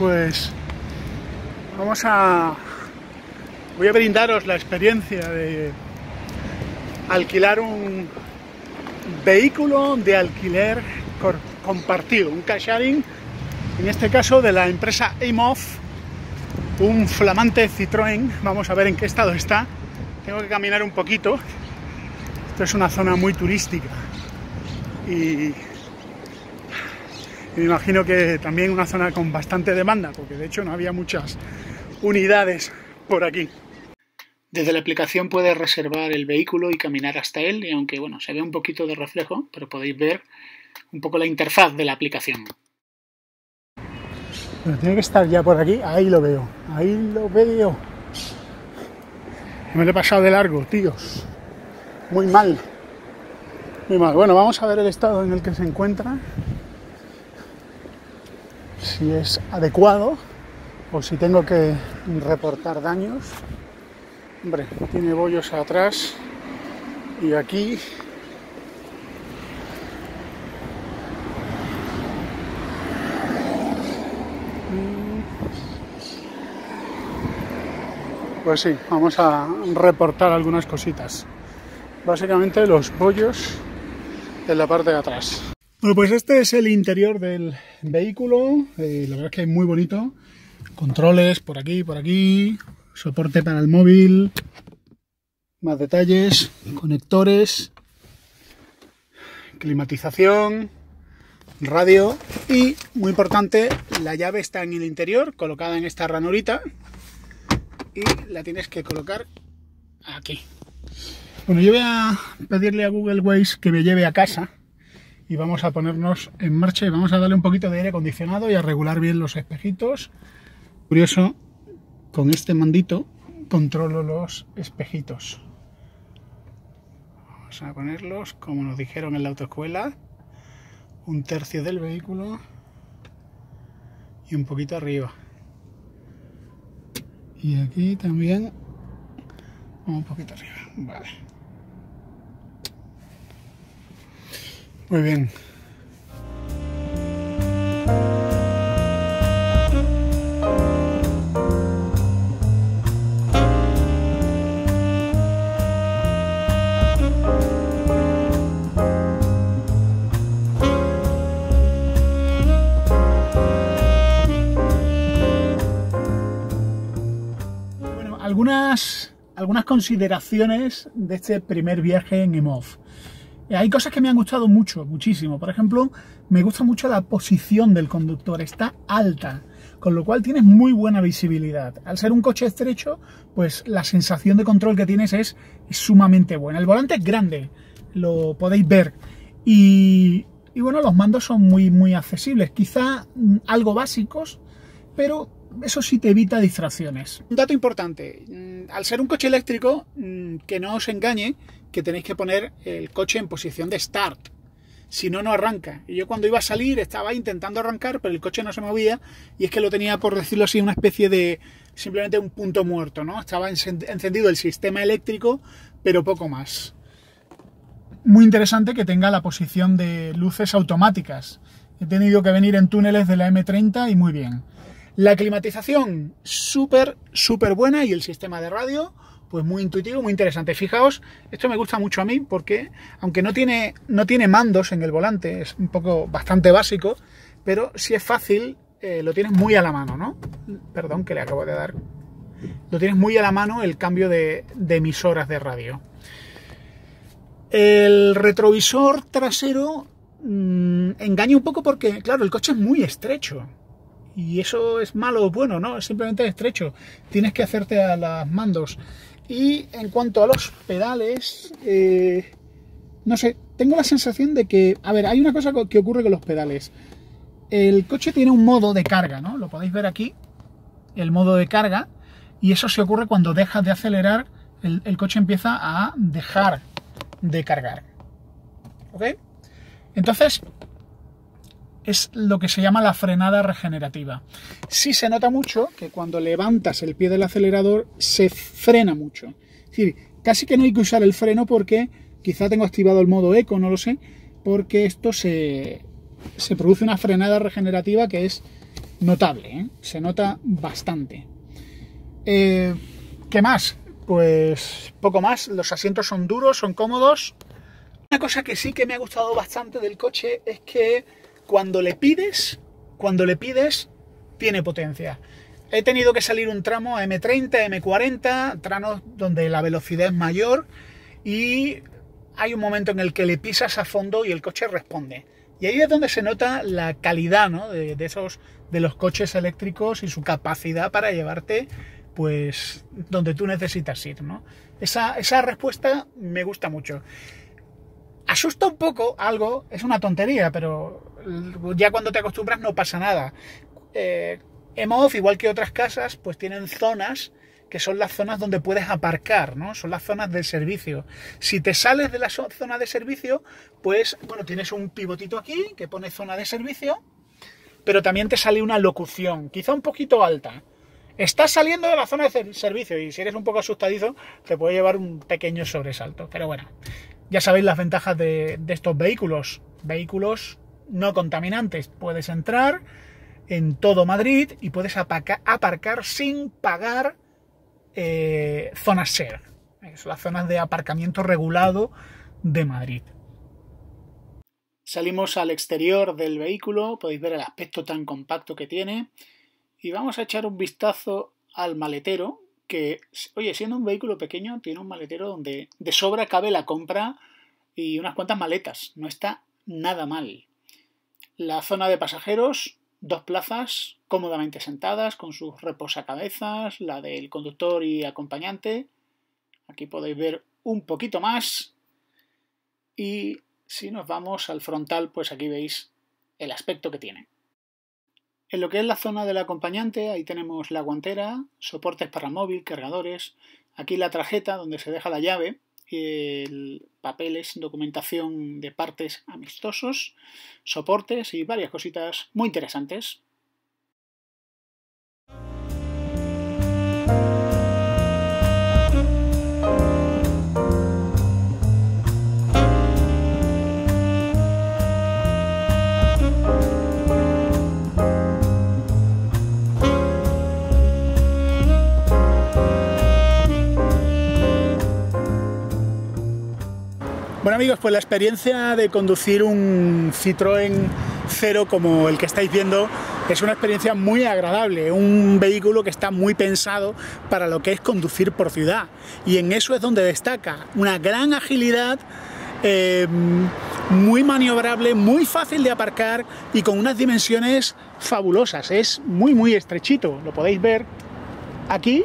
pues vamos a... Voy a brindaros la experiencia de alquilar un vehículo de alquiler compartido, un sharing, en este caso de la empresa AIMOF, un flamante Citroën, vamos a ver en qué estado está, tengo que caminar un poquito, esto es una zona muy turística. Y me imagino que también una zona con bastante demanda, porque de hecho no había muchas unidades por aquí. Desde la aplicación puedes reservar el vehículo y caminar hasta él, y aunque bueno, se ve un poquito de reflejo, pero podéis ver un poco la interfaz de la aplicación. tiene que estar ya por aquí, ahí lo veo, ahí lo veo. Me lo he pasado de largo, tíos. Muy mal. Muy mal. Bueno, vamos a ver el estado en el que se encuentra si es adecuado o si tengo que reportar daños. Hombre, tiene bollos atrás y aquí. Pues sí, vamos a reportar algunas cositas. Básicamente los bollos en la parte de atrás. Bueno, pues este es el interior del vehículo. Eh, la verdad es que es muy bonito. Controles por aquí, por aquí. Soporte para el móvil. Más detalles. Conectores. Climatización. Radio. Y, muy importante, la llave está en el interior, colocada en esta ranurita. Y la tienes que colocar aquí. Bueno, yo voy a pedirle a Google Waze que me lleve a casa y vamos a ponernos en marcha y vamos a darle un poquito de aire acondicionado y a regular bien los espejitos. Curioso, con este mandito controlo los espejitos. Vamos a ponerlos como nos dijeron en la autoescuela, un tercio del vehículo y un poquito arriba. Y aquí también un poquito arriba. Vale. Muy bien. Algunas, algunas consideraciones de este primer viaje en EMOV. Eh, hay cosas que me han gustado mucho, muchísimo. Por ejemplo, me gusta mucho la posición del conductor, está alta, con lo cual tienes muy buena visibilidad. Al ser un coche estrecho, pues la sensación de control que tienes es, sumamente buena. El volante es grande, lo podéis ver. Y, y bueno, los mandos son muy, muy accesibles, quizá mm, algo básicos, pero eso sí te evita distracciones. Un dato importante, mm, al ser un coche eléctrico, mm, que no os engañe, que tenéis que poner el coche en posición de start. Si no, no arranca. Y yo cuando iba a salir estaba intentando arrancar, pero el coche no se movía y es que lo tenía, por decirlo así, una especie de simplemente un punto muerto, ¿no? Estaba encendido el sistema eléctrico, pero poco más. Muy interesante que tenga la posición de luces automáticas. He tenido que venir en túneles de la M30 y muy bien. La climatización súper, súper buena y el sistema de radio pues muy intuitivo, muy interesante. Fijaos, esto me gusta mucho a mí porque, aunque no tiene, no tiene mandos en el volante, es un poco bastante básico, pero si es fácil, eh, lo tienes muy a la mano, ¿no? Perdón, que le acabo de dar. Lo tienes muy a la mano el cambio de, emisoras de radio. El retrovisor trasero mm, engaña un poco porque, claro, el coche es muy estrecho. Y eso es malo o bueno, ¿no? Es simplemente estrecho. Tienes que hacerte a las mandos. Y en cuanto a los pedales, eh, no sé, tengo la sensación de que, a ver, hay una cosa que ocurre con los pedales. El coche tiene un modo de carga, ¿no? Lo podéis ver aquí, el modo de carga, y eso se ocurre cuando dejas de acelerar, el, el coche empieza a dejar de cargar. ¿Ok? Entonces, es lo que se llama la frenada regenerativa. Sí se nota mucho que cuando levantas el pie del acelerador se frena mucho. Es decir, casi que no hay que usar el freno porque quizá tengo activado el modo eco, no lo sé, porque esto se, se produce una frenada regenerativa que es notable, ¿eh? se nota bastante. Eh, ¿Qué más? Pues poco más, los asientos son duros, son cómodos. Una cosa que sí que me ha gustado bastante del coche es que cuando le pides, cuando le pides, tiene potencia. He tenido que salir un tramo a M30, M40, tramos donde la velocidad es mayor y hay un momento en el que le pisas a fondo y el coche responde. Y ahí es donde se nota la calidad de, esos, de los coches eléctricos y su capacidad para llevarte pues donde tú necesitas ir. ¿no? Esa, esa respuesta me gusta mucho. Asusta un poco algo, es una tontería, pero ya cuando te acostumbras no pasa nada. Eh, igual que otras casas, pues tienen zonas que son las zonas donde puedes aparcar, ¿no? Son las zonas del servicio. Si te sales de la zona de servicio, pues, bueno, tienes un pivotito aquí que pone zona de servicio, pero también te sale una locución, quizá un poquito alta. Estás saliendo de la zona de servicio y si eres un poco asustadizo, te puede llevar un pequeño sobresalto. Pero bueno, ya sabéis las ventajas de, estos vehículos. Vehículos no contaminantes. Puedes entrar, en todo Madrid y puedes aparcar sin pagar eh, zonas SER. Las zonas de aparcamiento regulado de Madrid. Salimos al exterior del vehículo, podéis ver el aspecto tan compacto que tiene y vamos a echar un vistazo al maletero que, oye, siendo un vehículo pequeño, tiene un maletero donde de sobra cabe la compra y unas cuantas maletas. No está nada mal. La zona de pasajeros dos plazas cómodamente sentadas con sus reposacabezas, la del conductor y acompañante. Aquí podéis ver un poquito más. Y si nos vamos al frontal, pues aquí veis el aspecto que tiene. En lo que es la zona del acompañante, ahí tenemos la guantera, soportes para móvil, cargadores, aquí la tarjeta donde se deja la llave el papeles, documentación de partes amistosos, soportes y varias cositas muy interesantes. Amigos, pues la experiencia de conducir un Citroën Cero como el que estáis viendo es una experiencia muy agradable, un vehículo que está muy pensado para lo que es conducir por ciudad. Y en eso es donde destaca una gran agilidad, eh, muy maniobrable, muy fácil de aparcar y con unas dimensiones fabulosas, es muy muy estrechito, lo podéis ver aquí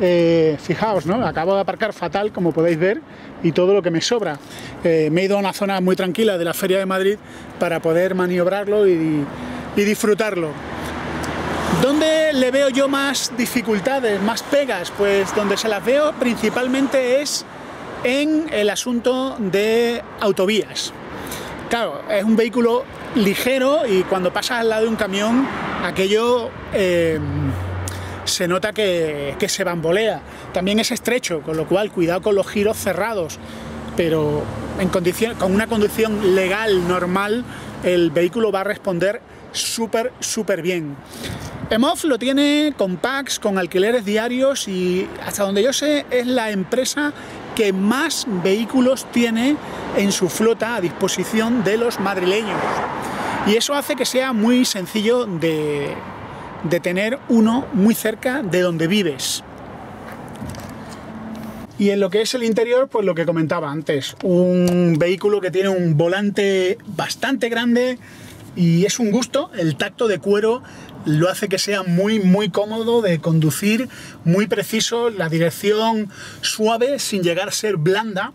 eh, fijaos, ¿no? Acabo de aparcar fatal, como podéis ver, y todo lo que me sobra. Eh, me he ido a una zona muy tranquila de la Feria de Madrid para poder maniobrarlo y, disfrutarlo. ¿Dónde le veo yo más dificultades, más pegas? Pues donde se las veo principalmente es en el asunto de autovías. Claro, es un vehículo ligero y cuando pasas al lado de un camión, aquello... Eh, se nota que, se bambolea. También es estrecho, con lo cual cuidado con los giros cerrados, pero en condición, con una conducción legal, normal, el vehículo va a responder súper, súper bien. EMOF lo tiene con packs, con alquileres diarios y hasta donde yo sé es la empresa que más vehículos tiene en su flota a disposición de los madrileños. Y eso hace que sea muy sencillo de, de tener uno muy cerca de donde vives. Y en lo que es el interior, pues lo que comentaba antes, un vehículo que tiene un volante bastante grande y es un gusto, el tacto de cuero lo hace que sea muy muy cómodo de conducir, muy preciso, la dirección suave sin llegar a ser blanda.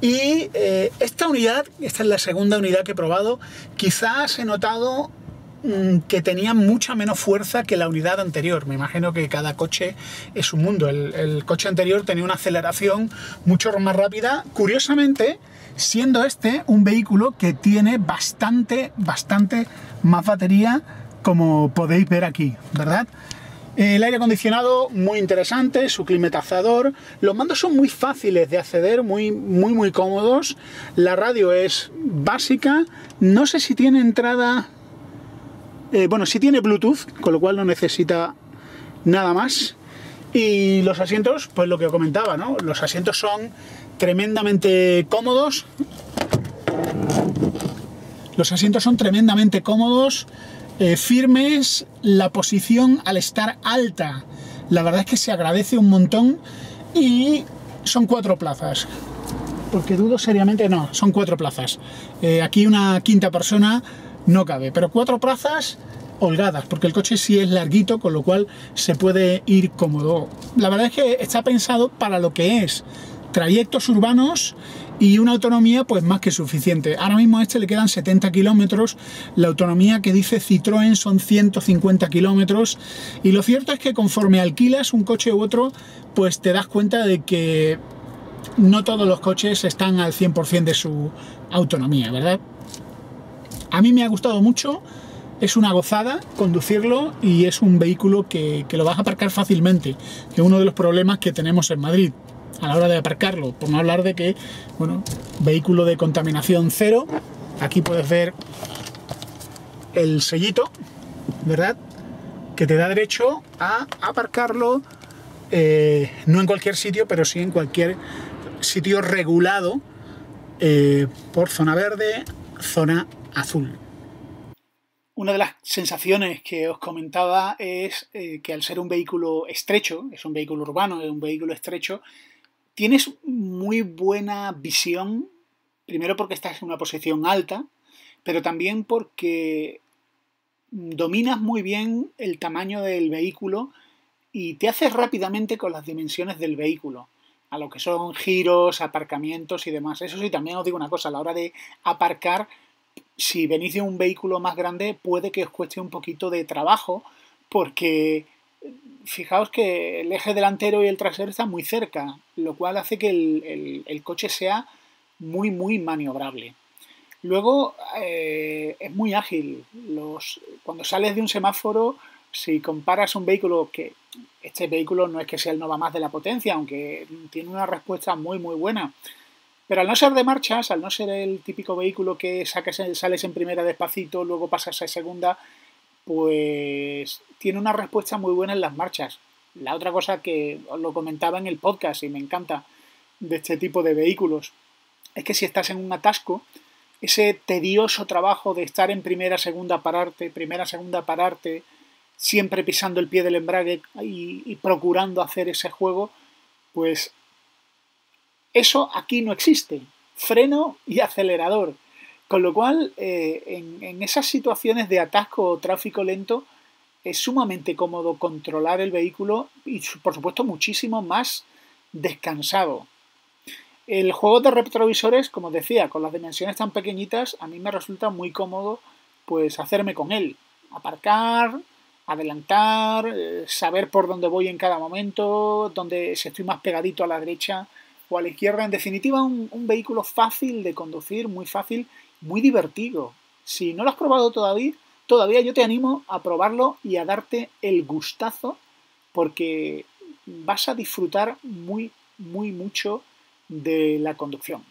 Y eh, esta unidad, esta es la segunda unidad que he probado, quizás he notado que tenía mucha menos fuerza que la unidad anterior. Me imagino que cada coche es un mundo. El, coche anterior tenía una aceleración mucho más rápida. Curiosamente, siendo este un vehículo que tiene bastante, bastante más batería, como podéis ver aquí, ¿verdad? El aire acondicionado muy interesante, su climatizador. Los mandos son muy fáciles de acceder, muy, muy, muy cómodos. La radio es básica. No sé si tiene entrada Eh, bueno, sí tiene Bluetooth, con lo cual no necesita nada más. Y los asientos, pues lo que comentaba, ¿no? Los asientos son tremendamente cómodos. Los asientos son tremendamente cómodos, eh, firmes, la posición al estar alta, la verdad es que se agradece un montón y son cuatro plazas. Porque dudo seriamente, no, son cuatro plazas. Eh, aquí una quinta persona no cabe, pero cuatro plazas holgadas, porque el coche sí es larguito, con lo cual se puede ir cómodo. La verdad es que está pensado para lo que es trayectos urbanos y una autonomía pues más que suficiente. Ahora mismo a este le quedan 70 kilómetros, la autonomía que dice Citroën son 150 kilómetros y lo cierto es que conforme alquilas un coche u otro pues te das cuenta de que no todos los coches están al 100% de su autonomía, ¿verdad? A mí me ha gustado mucho, es una gozada conducirlo y es un vehículo que, que lo vas a aparcar fácilmente, que es uno de los problemas que tenemos en Madrid a la hora de aparcarlo, por no hablar de que, bueno, vehículo de contaminación cero, aquí puedes ver el sellito, ¿verdad? Que te da derecho a aparcarlo, eh, no en cualquier sitio, pero sí en cualquier sitio regulado eh, por zona verde, zona azul. Una de las sensaciones que os comentaba es eh, que al ser un vehículo estrecho, es un vehículo urbano, es un vehículo estrecho, tienes muy buena visión, primero porque estás en una posición alta, pero también porque dominas muy bien el tamaño del vehículo y te haces rápidamente con las dimensiones del vehículo, a lo que son giros, aparcamientos y demás. Eso sí, también os digo una cosa, a la hora de aparcar, si venís de un vehículo más grande, puede que os cueste un poquito de trabajo, porque fijaos que el eje delantero y el trasero están muy cerca, lo cual hace que el, coche sea muy, muy maniobrable. Luego eh, es muy ágil. Cuando sales de un semáforo, si comparas un vehículo que este vehículo no es que sea el Nova más de la potencia, aunque tiene una respuesta muy muy buena. Pero al no ser de marchas, al no ser el típico vehículo que saques, sales en primera despacito, luego pasas a segunda, pues tiene una respuesta muy buena en las marchas. La otra cosa que os lo comentaba en el podcast y me encanta de este tipo de vehículos es que si estás en un atasco, ese tedioso trabajo de estar en primera, segunda, pararte, primera, segunda, pararte, siempre pisando el pie del embrague y procurando hacer ese juego, pues eso aquí no existe. Freno y acelerador. Con lo cual, eh, en, esas situaciones de atasco o tráfico lento, es sumamente cómodo controlar el vehículo y, por supuesto, muchísimo más descansado. El juego de retrovisores, como decía, con las dimensiones tan pequeñitas, a mí me resulta muy cómodo pues hacerme con él. Aparcar, adelantar, eh, saber por dónde voy en cada momento, dónde si estoy más pegadito a la derecha o a la izquierda. En definitiva, un, un vehículo fácil de conducir, muy fácil muy divertido. Si no lo has probado todavía, todavía yo te animo a probarlo y a darte el gustazo porque vas a disfrutar muy, muy mucho de la conducción.